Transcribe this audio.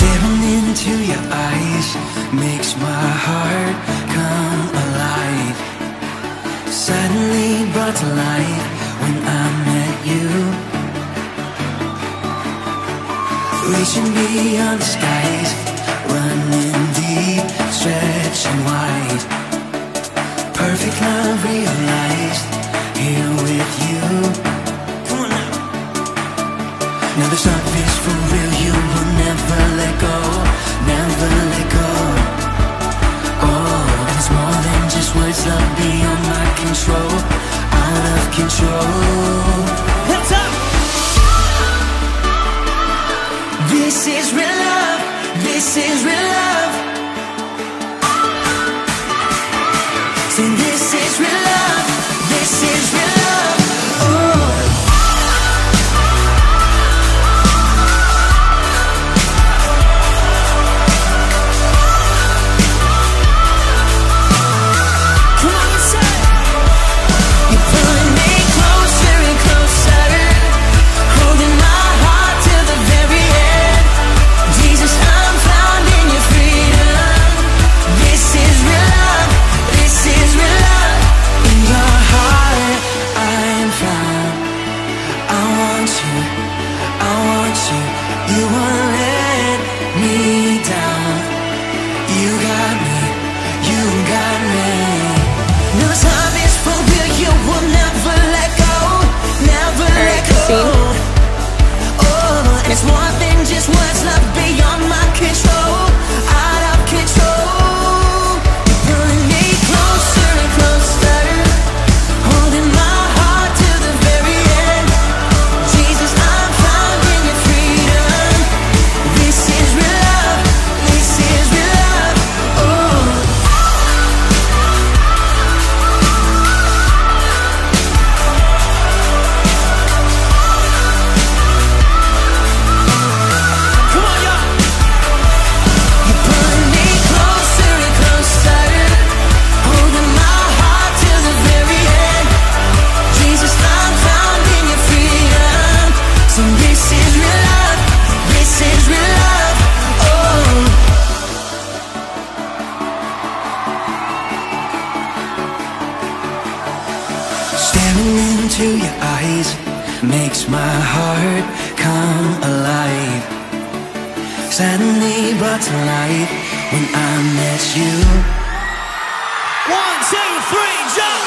Staring into your eyes makes my heart come alive. Suddenly brought to life when I met you. Reaching beyond the skies, running deep, stretching wide. Perfect love beyond my control Out of control. Heads up! This is real love. This is real love. I want you, you won't let me. into your eyes makes my heart come alive. Suddenly brought to life when I met you. One, two, three, jump!